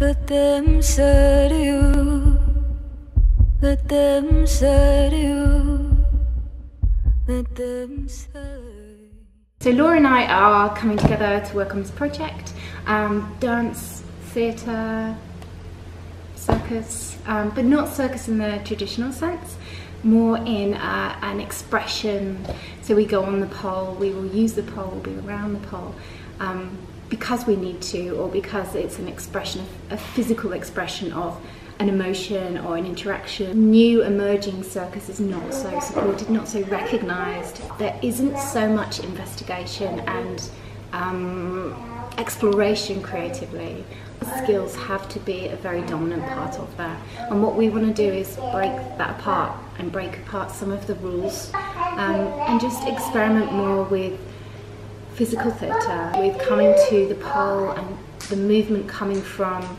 Let them say to you, let them say to you, let them say. So Laura and I are coming together to work on this project. Um, dance, theatre, circus, um, but not circus in the traditional sense, more in uh, an expression. So we go on the pole, we will use the pole, we'll be around the pole. Um, because we need to, or because it's an expression, a physical expression of an emotion or an interaction. New emerging circus is not so supported, not so recognised. There isn't so much investigation and um, exploration creatively. Skills have to be a very dominant part of that. And what we want to do is break that apart and break apart some of the rules um, and just experiment more with physical theatre, with coming to the pole and the movement coming from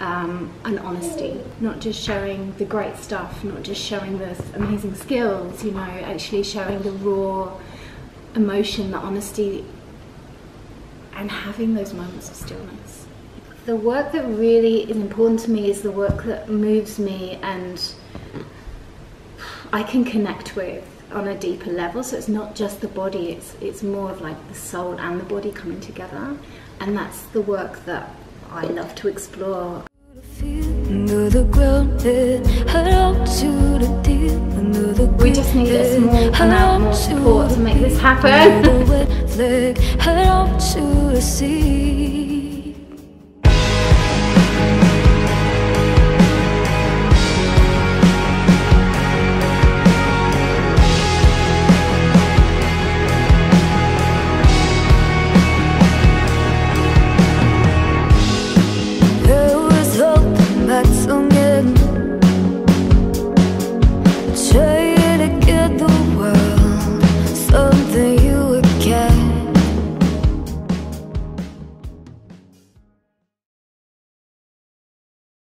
um, an honesty, not just showing the great stuff, not just showing the amazing skills, you know, actually showing the raw emotion, the honesty, and having those moments of stillness. The work that really is important to me is the work that moves me and I can connect with on a deeper level. So it's not just the body, it's, it's more of like the soul and the body coming together. And that's the work that I love to explore. Under the ground, head to the deep. Under the We just need a small amount more support to make this happen.